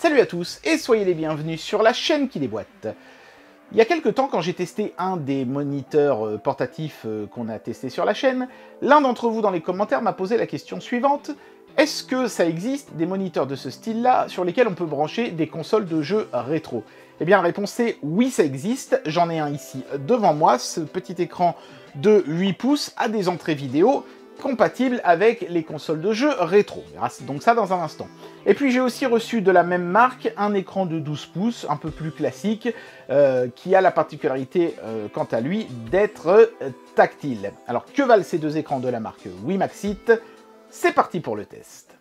Salut à tous et soyez les bienvenus sur la chaîne qui déboîte. Il y a quelques temps, quand j'ai testé un des moniteurs euh, portatifs euh, qu'on a testé sur la chaîne, l'un d'entre vous dans les commentaires m'a posé la question suivante. Est-ce que ça existe des moniteurs de ce style-là sur lesquels on peut brancher des consoles de jeux rétro? Eh bien la réponse est oui ça existe, j'en ai un ici devant moi, ce petit écran de 8 pouces a des entrées vidéo, compatible avec les consoles de jeux rétro. On verra donc ça dans un instant. Et puis j'ai aussi reçu de la même marque un écran de 12 pouces, un peu plus classique, euh, qui a la particularité, euh, quant à lui, d'être euh, tactile. Alors que valent ces deux écrans de la marque Wimaxit? C'est parti pour le test.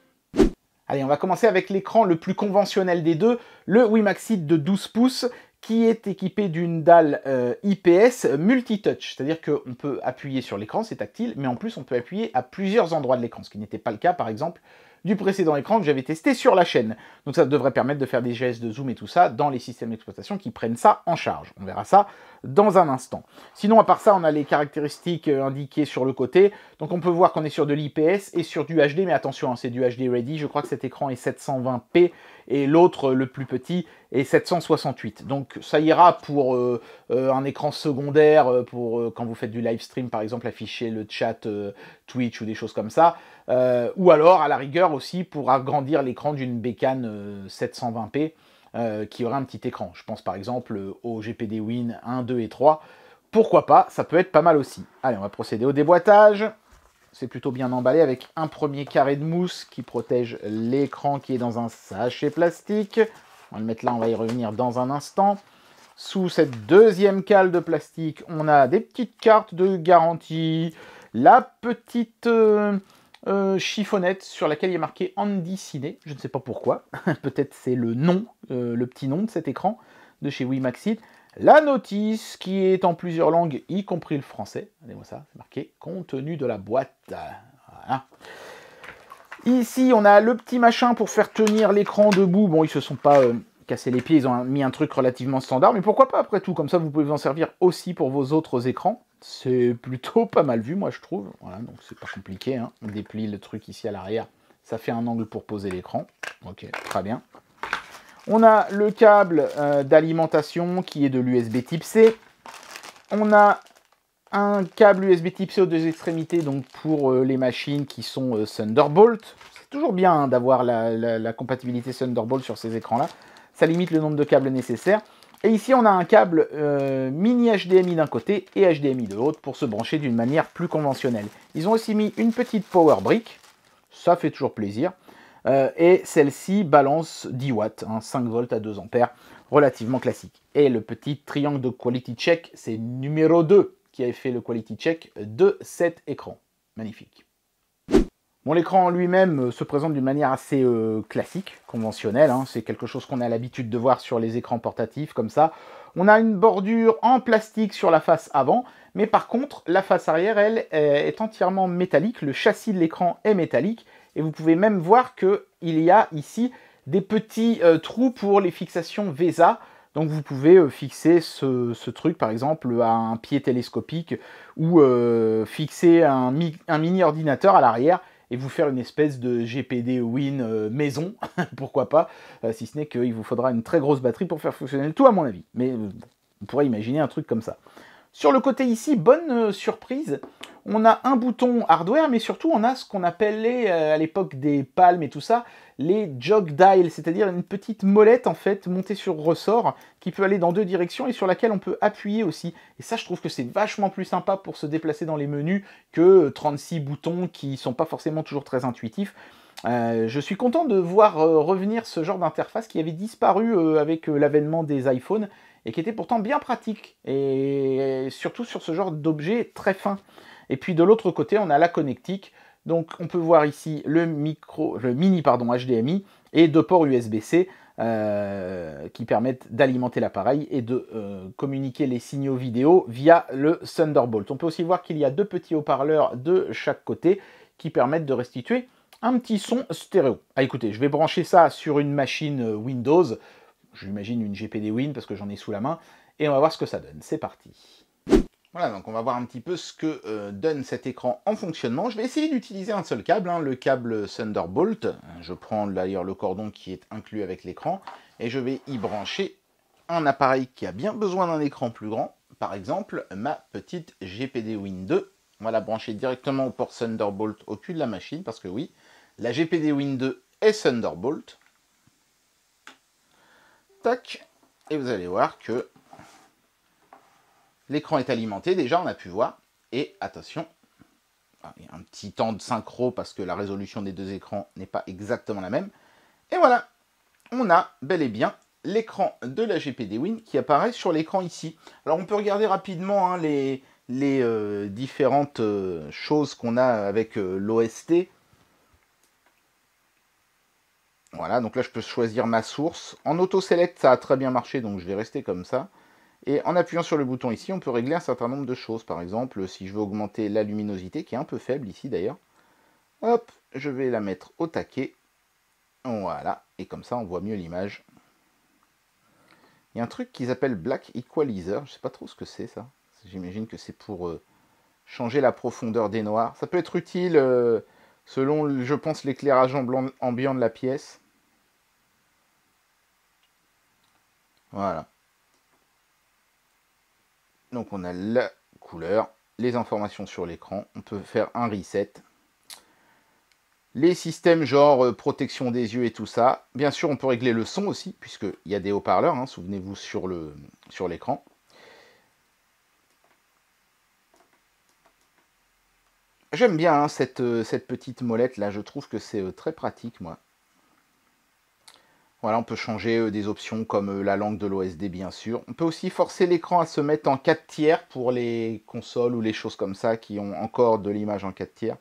Allez, on va commencer avec l'écran le plus conventionnel des deux, le Wimaxit de 12 pouces, qui est équipé d'une dalle euh, IPS multi-touch, c'est-à-dire qu'on peut appuyer sur l'écran, c'est tactile, mais en plus on peut appuyer à plusieurs endroits de l'écran, ce qui n'était pas le cas par exemple du précédent écran que j'avais testé sur la chaîne. Donc ça devrait permettre de faire des gestes de zoom et tout ça dans les systèmes d'exploitation qui prennent ça en charge. On verra ça dans un instant. Sinon, à part ça, on a les caractéristiques euh, indiquées sur le côté. Donc on peut voir qu'on est sur de l'IPS et sur du HD, mais attention, hein, c'est du HD ready. Je crois que cet écran est 720p et l'autre, le plus petit, est 768. Donc ça ira pour euh, euh, un écran secondaire, pour quand vous faites du live stream par exemple, afficher le chat Twitch ou des choses comme ça. ou alors, à la rigueur aussi, pour agrandir l'écran d'une bécane 720p. Euh, qui aurait un petit écran. Je pense par exemple au GPD Win 1, 2 et 3. Pourquoi pas, ça peut être pas mal aussi. Allez, on va procéder au déboîtage. C'est plutôt bien emballé avec un premier carré de mousse qui protège l'écran qui est dans un sachet plastique. On va le mettre là, on va y revenir dans un instant. Sous cette deuxième cale de plastique, on a des petites cartes de garantie, la petite euh, euh, chiffonnette sur laquelle il a marqué Andy Ciné. Je ne sais pas pourquoi. Peut-être c'est le nom, euh, le petit nom de cet écran de chez Wimaxit. La notice qui est en plusieurs langues, y compris le français. Regardez-moi ça, c'est marqué contenu de la boîte. Ici, on a le petit machin pour faire tenir l'écran debout. Bon, ils se sont pas euh, cassés les pieds, ils ont mis un truc relativement standard, mais pourquoi pas après tout? Comme ça, vous pouvez vous en servir aussi pour vos autres écrans. C'est plutôt pas mal vu, moi je trouve. Voilà, donc c'est pas compliqué. Hein. On déplie le truc ici à l'arrière. Ça fait un angle pour poser l'écran. Ok, très bien. On a le câble euh, d'alimentation qui est de l'USB type C. On a un câble USB type C aux deux extrémités, donc pour euh, les machines qui sont euh, Thunderbolt. C'est toujours bien hein, d'avoir la, compatibilité Thunderbolt sur ces écrans-là. Ça limite le nombre de câbles nécessaires. Et ici, on a un câble euh, mini HDMI d'un côté et HDMI de l'autre pour se brancher d'une manière plus conventionnelle. Ils ont aussi mis une petite power brick, ça fait toujours plaisir. Euh, et celle-ci balance 10 watts, 5 hein, volts à 2 ampères, relativement classique. Et le petit triangle de quality check, c'est numéro 2 qui a fait le quality check de cet écran. Magnifique. L'écran en lui-même euh, se présente d'une manière assez euh, classique, conventionnelle. Hein. C'est quelque chose qu'on a l'habitude de voir sur les écrans portatifs, comme ça. On a une bordure en plastique sur la face avant, mais par contre, la face arrière, elle, est entièrement métallique. Le châssis de l'écran est métallique, et vous pouvez même voir qu'il y a ici des petits euh, trous pour les fixations VESA. Donc vous pouvez fixer ce, truc par exemple à un pied télescopique ou fixer un mini ordinateur à l'arrière et vous faire une espèce de GPD Win euh, maison, pourquoi pas, euh, si ce n'est qu'il vous faudra une très grosse batterie pour faire fonctionner le tout à mon avis. Mais euh, on pourrait imaginer un truc comme ça. Sur le côté ici, bonne surprise, on a un bouton hardware, mais surtout on a ce qu'on appelait à l'époque des palmes et tout ça, les jog dials, c'est-à-dire une petite molette en fait montée sur ressort qui peut aller dans deux directions et sur laquelle on peut appuyer aussi. Et ça, je trouve que c'est vachement plus sympa pour se déplacer dans les menus que 36 boutons qui sont pas forcément toujours très intuitifs. Euh, je suis content de voir euh, revenir ce genre d'interface qui avait disparu euh, avec l'avènement des iPhones et qui était pourtant bien pratique et surtout sur ce genre d'objet très fin. Et puis de l'autre côté, on a la connectique donc on peut voir ici le, mini HDMI et deux ports USB-C euh, qui permettent d'alimenter l'appareil et de euh, communiquer les signaux vidéo via le Thunderbolt. On peut aussi voir qu'il y a deux petits haut-parleurs de chaque côté qui permettent de restituer un petit son stéréo. Ah écoutez, je vais brancher ça sur une machine Windows, j'imagine une GPD Win parce que j'en ai sous la main, et on va voir ce que ça donne. C'est parti. Voilà, donc on va voir un petit peu ce que euh, donne cet écran en fonctionnement. Je vais essayer d'utiliser un seul câble, hein, le câble Thunderbolt. Je prends d'ailleurs le cordon qui est inclus avec l'écran et je vais y brancher un appareil qui a bien besoin d'un écran plus grand. Par exemple, ma petite GPD Win 2. On va la brancher directement au port Thunderbolt au cul de la machine parce que oui, la GPD Win 2 est Thunderbolt. Tac. Et vous allez voir que L'écran est alimenté, déjà, on a pu voir. Et attention, ah, un petit temps de synchro parce que la résolution des deux écrans n'est pas exactement la même. Et voilà, on a bel et bien l'écran de la GPD Win qui apparaît sur l'écran ici. Alors on peut regarder rapidement hein, les, euh, différentes euh, choses qu'on a avec euh, l'OST. Voilà, donc là je peux choisir ma source. En auto-select, ça a très bien marché, donc je vais rester comme ça. Et en appuyant sur le bouton ici, on peut régler un certain nombre de choses. Par exemple, si je veux augmenter la luminosité, qui est un peu faible ici d'ailleurs, hop, je vais la mettre au taquet. Voilà, et comme ça on voit mieux l'image. Il y a un truc qu'ils appellent Black Equalizer, je sais pas trop ce que c'est ça. J'imagine que c'est pour euh, changer la profondeur des noirs. Ça peut être utile euh, selon, je pense, l'éclairage ambiant de la pièce. Voilà. Donc on a la couleur, les informations sur l'écran, on peut faire un reset. Les systèmes genre euh, protection des yeux et tout ça. Bien sûr, on peut régler le son aussi, puisqu'il y a des haut-parleurs, hein, souvenez-vous, sur l'écran. J'aime bien hein, cette, euh, cette, petite molette là, je trouve que c'est euh, très pratique moi. Voilà, on peut changer euh, des options comme euh, la langue de l'OSD bien sûr. On peut aussi forcer l'écran à se mettre en 4 tiers pour les consoles ou les choses comme ça qui ont encore de l'image en 4 tiers.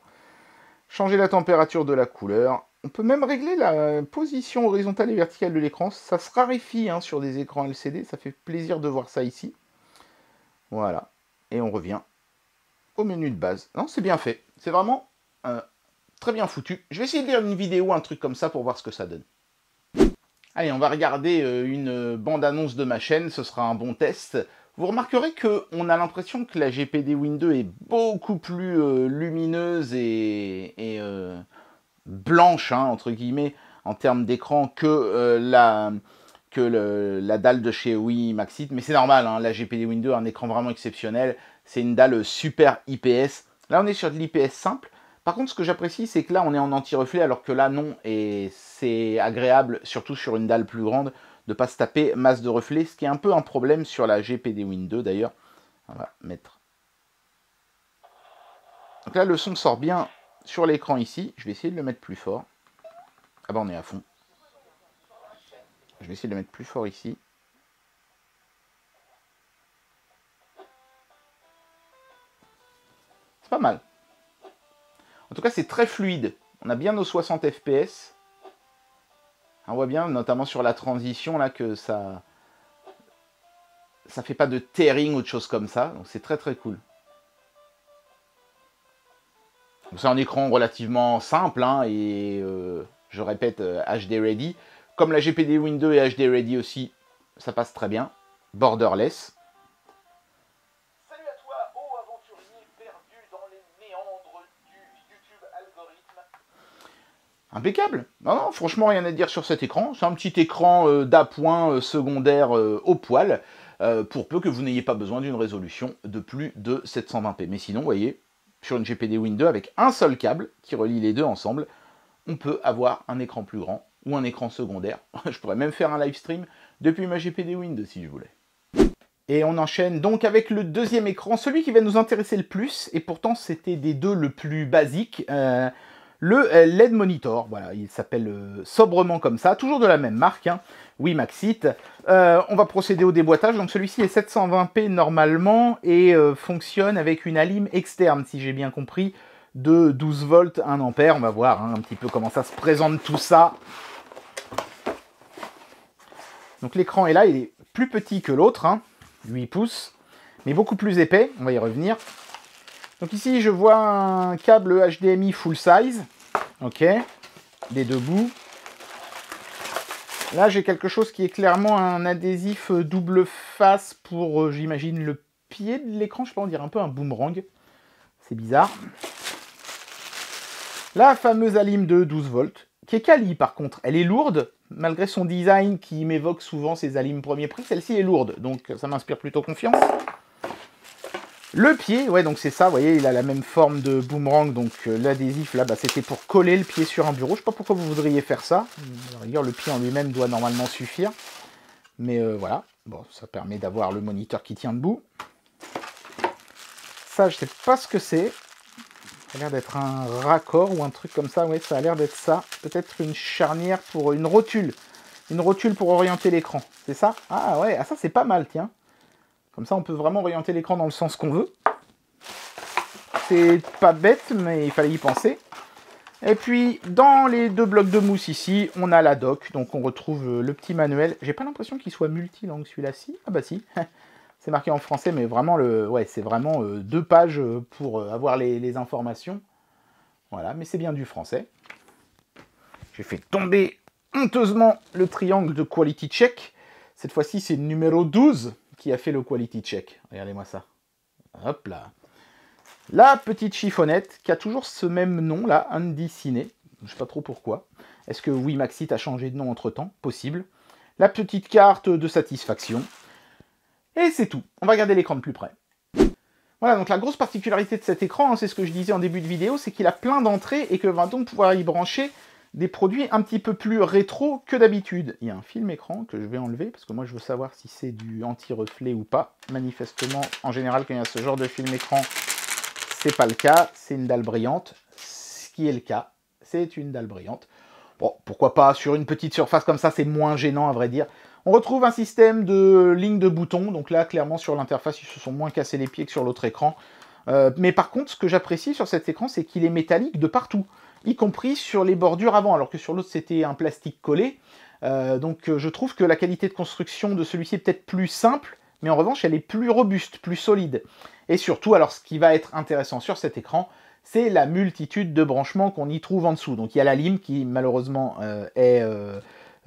Changer la température de la couleur. On peut même régler la position horizontale et verticale de l'écran. Ça se raréfie hein, sur des écrans LCD. Ça fait plaisir de voir ça ici. Voilà. Et on revient au menu de base. Non, c'est bien fait. C'est vraiment euh, très bien foutu. Je vais essayer de faire une vidéo, un truc comme ça pour voir ce que ça donne. Allez, on va regarder euh, une bande-annonce de ma chaîne, ce sera un bon test. Vous remarquerez qu'on a l'impression que la GPD Win 2 est beaucoup plus euh, lumineuse et, euh, blanche, hein, entre guillemets, en termes d'écran que, la, que la dalle de chez Wii Maxit. Mais c'est normal, hein, la GPD Win 2 a un écran vraiment exceptionnel. C'est une dalle super IPS. Là, on est sur de l'IPS simple. Par contre, ce que j'apprécie, c'est que là, on est en anti-reflet, alors que là, non. Et c'est agréable, surtout sur une dalle plus grande, de ne pas se taper masse de reflets, ce qui est un peu un problème sur la GPD Win 2 d'ailleurs. On va mettre. Donc là, le son sort bien sur l'écran ici. Je vais essayer de le mettre plus fort. Ah bah, on est à fond. Je vais essayer de le mettre plus fort ici. C'est pas mal. En tout cas, c'est très fluide. On a bien nos 60 fps. On voit bien, notamment sur la transition, là, que ça ça fait pas de tearing ou de choses comme ça. Donc c'est très très cool. C'est un écran relativement simple hein, et euh, je répète HD euh, ready. Comme la GPD Win 2 et HD ready aussi, ça passe très bien. Borderless. Impeccable. Non, non, franchement, rien à dire sur cet écran. C'est un petit écran euh, d'appoint euh, secondaire euh, au poil, pour peu que vous n'ayez pas besoin d'une résolution de plus de 720p. Mais sinon, vous voyez, sur une GPD Win 2, avec un seul câble qui relie les deux ensemble, on peut avoir un écran plus grand ou un écran secondaire. je pourrais même faire un live stream depuis ma GPD Win 2 si je voulais. Et on enchaîne donc avec le deuxième écran, celui qui va nous intéresser le plus, et pourtant c'était des deux le plus basique le euh, LED Monitor. Voilà, il s'appelle euh, sobrement comme ça, toujours de la même marque, hein, oui. Euh, on va procéder au déboîtage. Donc celui-ci est 720p normalement et fonctionne avec une alim externe, si j'ai bien compris, de 12 volts 1 ampère. On va voir hein, un petit peu comment ça se présente tout ça. Donc l'écran est là, il est plus petit que l'autre, 8 hein, pouces, mais beaucoup plus épais. On va y revenir. Donc ici, je vois un câble HDMI full size. Ok. Des deux bouts. Là, j'ai quelque chose qui est clairement un adhésif double face pour, euh, j'imagine, le pied de l'écran, je sais pas, on un peu un boomerang. C'est bizarre. La fameuse Alim de 12 volts, qui est quali par contre. Elle est lourde, malgré son design qui m'évoque souvent ces Alim premier prix. Celle-ci est lourde, donc ça m'inspire plutôt confiance. Le pied, ouais, donc c'est ça, vous voyez, il a la même forme de boomerang, donc euh, l'adhésif là, bah, c'était pour coller le pied sur un bureau. Je sais pas pourquoi vous voudriez faire ça. le pied en lui-même doit normalement suffire. Mais euh, voilà, bon, ça permet d'avoir le moniteur qui tient debout. Ça, je sais pas ce que c'est. Ça a l'air d'être un raccord ou un truc comme ça. Oui, ça a l'air d'être ça. Peut-être une charnière pour une rotule. Une rotule pour orienter l'écran. C'est ça? Ah ouais, ah, ça c'est pas mal, tiens. Comme ça, on peut vraiment orienter l'écran dans le sens qu'on veut. C'est pas bête, mais il fallait y penser. Et puis, dans les deux blocs de mousse ici, on a la doc. Donc, on retrouve le petit manuel. J'ai pas l'impression qu'il soit multilangue celui-là. Ah bah si C'est marqué en français, mais vraiment, le, ouais, c'est vraiment euh, deux pages pour euh, avoir les, informations. Voilà, mais c'est bien du français. J'ai fait tomber honteusement le triangle de quality check. Cette fois-ci, c'est le numéro 12 qui a fait le quality check. Regardez-moi ça. Hop là. La petite chiffonnette qui a toujours ce même nom là, Andy Ciné. Je ne sais pas trop pourquoi. Est-ce que oui, Maxit a changé de nom entre temps Possible. La petite carte de satisfaction. Et c'est tout. On va regarder l'écran de plus près. Voilà, donc la grosse particularité de cet écran, hein, c'est ce que je disais en début de vidéo, c'est qu'il a plein d'entrées et que va donc pouvoir y brancher des produits un petit peu plus rétro que d'habitude. Il y a un film écran que je vais enlever, parce que moi je veux savoir si c'est du anti-reflet ou pas. Manifestement, en général, quand il y a ce genre de film écran, c'est pas le cas, c'est une dalle brillante. Ce qui est le cas, c'est une dalle brillante. Bon, pourquoi pas, sur une petite surface comme ça, c'est moins gênant à vrai dire. On retrouve un système de ligne de boutons, donc là, clairement, sur l'interface, ils se sont moins cassés les pieds que sur l'autre écran. Euh, mais par contre, ce que j'apprécie sur cet écran, c'est qu'il est métallique de partout, y compris sur les bordures avant, alors que sur l'autre, c'était un plastique collé. Euh, donc euh, je trouve que la qualité de construction de celui-ci est peut-être plus simple, mais en revanche, elle est plus robuste, plus solide. Et surtout, alors ce qui va être intéressant sur cet écran, c'est la multitude de branchements qu'on y trouve en dessous. Donc il y a la lime qui malheureusement est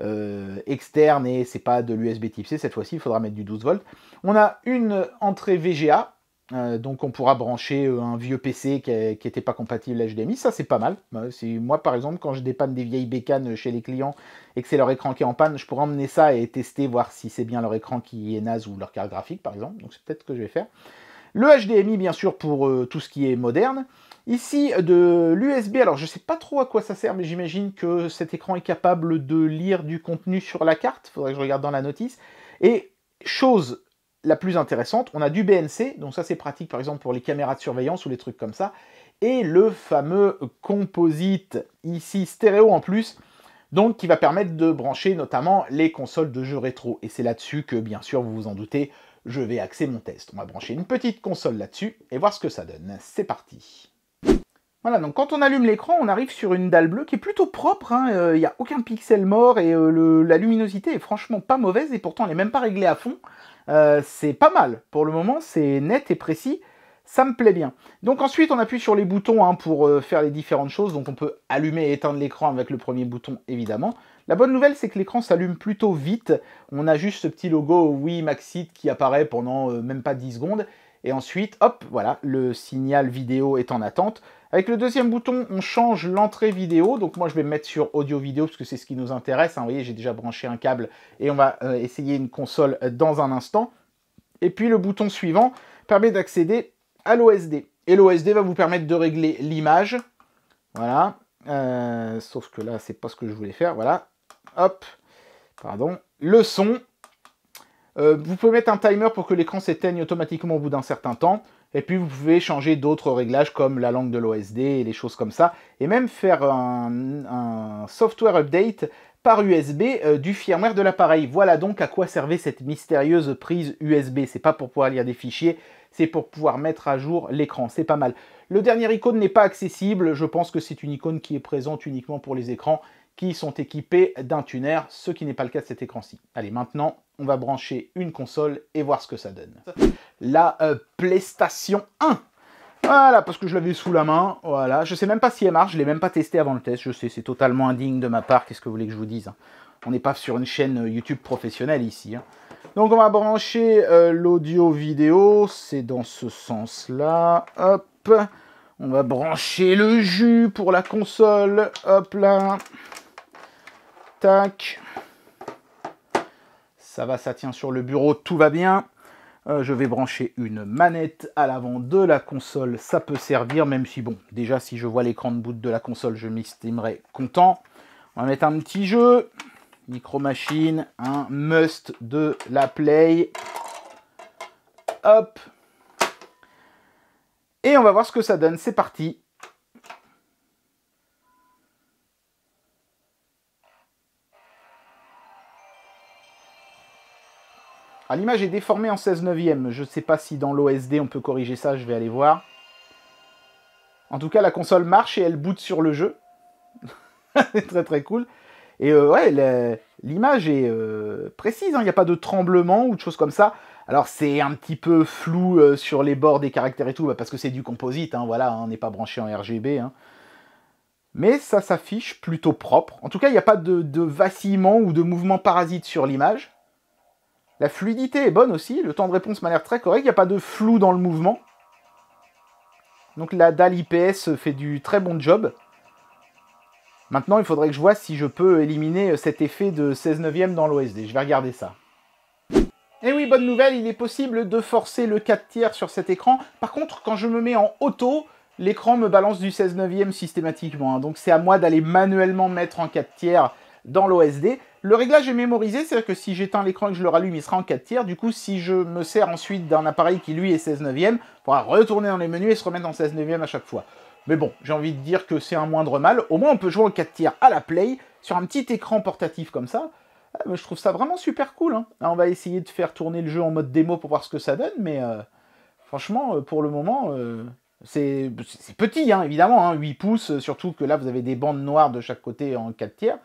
euh, externe et c'est pas de l'USB type C cette fois-ci, il faudra mettre du 12 volts. On a une entrée VGA, euh, donc on pourra brancher euh, un vieux PC qui n'était pas compatible HDMI, ça c'est pas mal. moi par exemple quand je dépanne des vieilles bécanes chez les clients et que c'est leur écran qui est en panne, je pourrais emmener ça et tester, voir si c'est bien leur écran qui est naze ou leur carte graphique par exemple, donc c'est peut-être ce que je vais faire. Le HDMI bien sûr pour tout ce qui est moderne. Ici, de l'USB, alors je ne sais pas trop à quoi ça sert, mais j'imagine que cet écran est capable de lire du contenu sur la carte, faudrait que je regarde dans la notice. Et chose la plus intéressante, on a du BNC, donc ça c'est pratique par exemple pour les caméras de surveillance ou les trucs comme ça, et le fameux composite ici stéréo en plus, donc qui va permettre de brancher notamment les consoles de jeux rétro. Et c'est là-dessus que, bien sûr, vous vous en doutez, je vais axer mon test. On va brancher une petite console là-dessus et voir ce que ça donne. C'est parti voilà, donc quand on allume l'écran, on arrive sur une dalle bleue qui est plutôt propre, il hein, n'y euh, a aucun pixel mort et euh, la luminosité est franchement pas mauvaise et pourtant elle n'est même pas réglée à fond. Euh, c'est pas mal, pour le moment c'est net et précis, ça me plaît bien. Donc ensuite on appuie sur les boutons hein, pour faire les différentes choses, donc on peut allumer et éteindre l'écran avec le premier bouton évidemment. La bonne nouvelle c'est que l'écran s'allume plutôt vite, on a juste ce petit logo Oui Maxit qui apparaît pendant même pas 10 secondes, et ensuite hop, voilà, le signal vidéo est en attente. Avec le deuxième bouton, on change l'entrée vidéo. Donc moi, je vais me mettre sur audio-vidéo parce que c'est ce qui nous intéresse. Hein. Vous voyez, j'ai déjà branché un câble et on va euh, essayer une console dans un instant. Et puis le bouton suivant permet d'accéder à l'OSD. Et l'OSD va vous permettre de régler l'image. Voilà. Euh, sauf que là, c'est pas ce que je voulais faire. Voilà. Hop. Pardon. Le son. Euh, vous pouvez mettre un timer pour que l'écran s'éteigne automatiquement au bout d'un certain temps. Et puis vous pouvez changer d'autres réglages comme la langue de l'OSD et les choses comme ça. Et même faire un, software update par USB euh, du firmware de l'appareil. Voilà donc à quoi servait cette mystérieuse prise USB. C'est pas pour pouvoir lire des fichiers, c'est pour pouvoir mettre à jour l'écran. C'est pas mal. Le dernier icône n'est pas accessible. Je pense que c'est une icône qui est présente uniquement pour les écrans qui sont équipés d'un tuner, ce qui n'est pas le cas de cet écran-ci. Allez, maintenant, on va brancher une console et voir ce que ça donne. La euh, PlayStation 1 voilà, parce que je l'avais sous la main, voilà. Je sais même pas si elle marche, je l'ai même pas testé avant le test, je sais, c'est totalement indigne de ma part, qu'est-ce que vous voulez que je vous dise hein. On n'est pas sur une chaîne euh, YouTube professionnelle ici. Hein. Donc on va brancher euh, l'audio vidéo, c'est dans ce sens-là. Hop. On va brancher le jus pour la console. Hop là. Tac. Ça va, ça tient sur le bureau, tout va bien. Euh, je vais brancher une manette à l'avant de la console, ça peut servir, même si bon, déjà si je vois l'écran de boot de la console, je m'estimerai content. On va mettre un petit jeu, Micro Machine, un must de la Play. Hop. Et on va voir ce que ça donne, c'est parti. Ah, l'image est déformée en 16 neuvième. Je ne sais pas si dans l'OSD on peut corriger ça, je vais aller voir. En tout cas, la console marche et elle boot sur le jeu. c'est très très cool. Et euh, ouais, l'image est euh, précise, hein. il n'y a pas de tremblement ou de choses comme ça. Alors c'est un petit peu flou euh, sur les bords des caractères et tout, bah, parce que c'est du composite, hein, voilà, on n'est pas branché en RGB. Hein. Mais ça s'affiche plutôt propre. En tout cas, il n'y a pas de vacillement ou de mouvement parasite sur l'image. La fluidité est bonne aussi, le temps de réponse m'a l'air très correct, il n'y a pas de flou dans le mouvement. Donc la dalle IPS fait du très bon job. Maintenant, il faudrait que je vois si je peux éliminer cet effet de 16 neuvième dans l'OSD. Je vais regarder ça. Et eh oui, bonne nouvelle, il est possible de forcer le 4 tiers sur cet écran. Par contre, quand je me mets en auto, l'écran me balance du 16 neuvième systématiquement. Hein. Donc c'est à moi d'aller manuellement mettre en 4 tiers dans l'OSD. Le réglage est mémorisé, c'est-à-dire que si j'éteins l'écran et que je le rallume, il sera en 4 tiers. Du coup, si je me sers ensuite d'un appareil qui lui est 16 neuvième, il faudra retourner dans les menus et se remettre en 16 neuvième à chaque fois. Mais bon, j'ai envie de dire que c'est un moindre mal. Au moins, on peut jouer en 4 tiers à la play, sur un petit écran portatif comme ça. Ah, je trouve ça vraiment super cool. Hein. on va essayer de faire tourner le jeu en mode démo pour voir ce que ça donne, mais euh, franchement, euh, pour le moment, euh, c'est petit, hein, évidemment, 8 hein, pouces, surtout que là, vous avez des bandes noires de chaque côté en 4 tiers.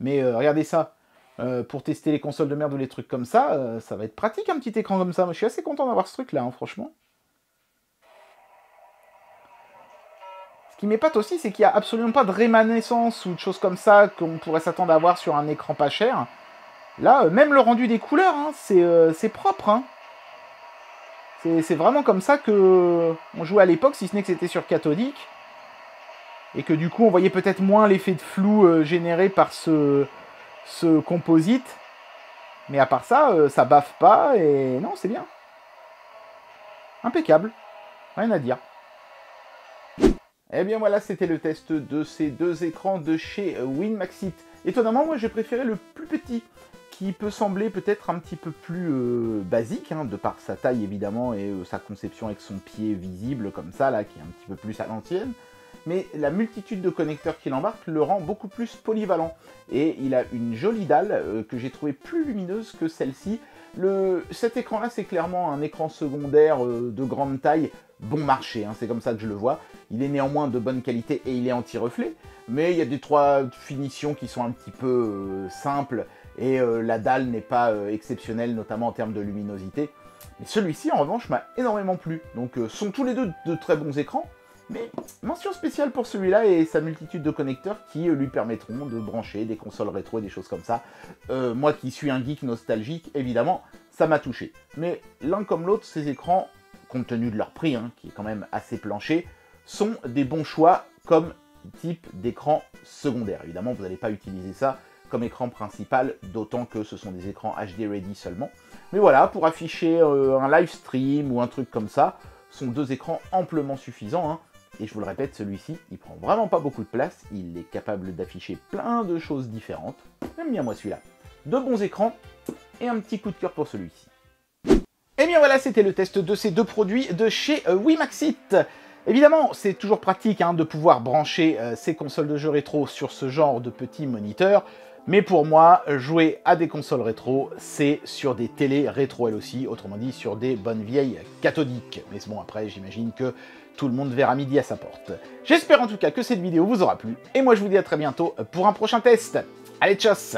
Mais regardez ça, euh, pour tester les consoles de merde ou les trucs comme ça, euh, ça va être pratique un petit écran comme ça. Moi, je suis assez content d'avoir ce truc là, hein, franchement. Ce qui m'épate aussi, c'est qu'il n'y a absolument pas de rémanescence ou de choses comme ça qu'on pourrait s'attendre à voir sur un écran pas cher. Là, euh, même le rendu des couleurs, hein, c'est propre. Hein. C'est vraiment comme ça que on jouait à l'époque, si ce n'est que c'était sur cathodique. Et que du coup, on voyait peut-être moins l'effet de flou généré par ce, composite. Mais à part ça, euh, ça baffe pas et non, c'est bien. Impeccable. Rien à dire. Eh bien voilà, c'était le test de ces deux écrans de chez Winmaxit. Étonnamment, moi j'ai préféré le plus petit, qui peut sembler peut-être un petit peu plus euh, basique, hein, de par sa taille évidemment et euh, sa conception avec son pied visible comme ça, là, qui est un petit peu plus à l'ancienne mais la multitude de connecteurs qu'il embarque le rend beaucoup plus polyvalent. Et il a une jolie dalle euh, que j'ai trouvé plus lumineuse que celle-ci. Cet écran-là, c'est clairement un écran secondaire euh, de grande taille, bon marché, hein, c'est comme ça que je le vois. Il est néanmoins de bonne qualité et il est anti-reflet, mais il y a des trois finitions qui sont un petit peu euh, simples et la dalle n'est pas exceptionnelle, notamment en termes de luminosité. Mais celui-ci, en revanche, m'a énormément plu. Donc, sont tous les deux de très bons écrans, mais mention spéciale pour celui-là et sa multitude de connecteurs qui euh, lui permettront de brancher des consoles rétro et des choses comme ça. Euh, moi qui suis un geek nostalgique, évidemment, ça m'a touché. Mais l'un comme l'autre, ces écrans, compte tenu de leur prix, hein, qui est quand même assez planché, sont des bons choix comme type d'écran secondaire. Évidemment, vous n'allez pas utiliser ça comme écran principal, d'autant que ce sont des écrans HD ready seulement. Mais voilà, pour afficher euh, un live stream ou un truc comme ça, sont deux écrans amplement suffisants. Hein. Et je vous le répète, celui-ci, il prend vraiment pas beaucoup de place, il est capable d'afficher plein de choses différentes. J'aime bien moi celui-là. Deux bons écrans et un petit coup de cœur pour celui-ci. Et bien voilà, c'était le test de ces deux produits de chez euh, Wimaxit. Évidemment, c'est toujours pratique hein, de pouvoir brancher euh, ces consoles de jeux rétro sur ce genre de petits moniteurs. Mais pour moi, jouer à des consoles rétro, c'est sur des télés rétro elles aussi, autrement dit sur des bonnes vieilles cathodiques. Mais bon, après, j'imagine que tout le monde verra midi à sa porte. J'espère en tout cas que cette vidéo vous aura plu, et moi je vous dis à très bientôt pour un prochain test. Allez, tchuss